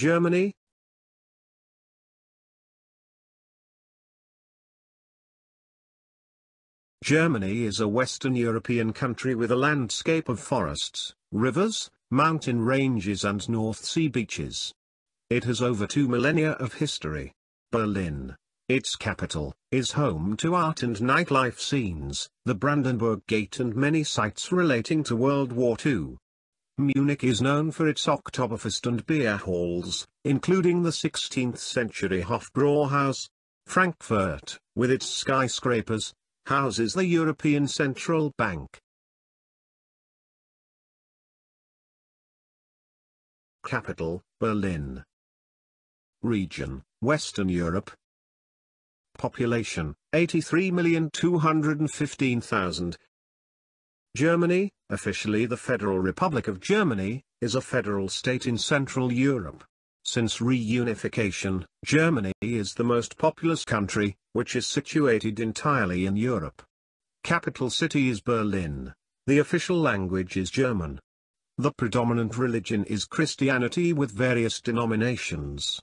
Germany, Germany is a Western European country with a landscape of forests, rivers, mountain ranges and North Sea beaches. It has over two millennia of history. Berlin, its capital, is home to art and nightlife scenes, the Brandenburg Gate and many sites relating to World War II. Munich is known for its Oktoberfest and beer halls, including the 16th-century Hofbräuhaus. Frankfurt, with its skyscrapers, houses the European Central Bank. Capital, Berlin. Region, Western Europe. Population, 83,215,000. Germany, officially the Federal Republic of Germany, is a federal state in Central Europe. Since reunification, Germany is the most populous country, which is situated entirely in Europe. Capital city is Berlin. The official language is German. The predominant religion is Christianity with various denominations.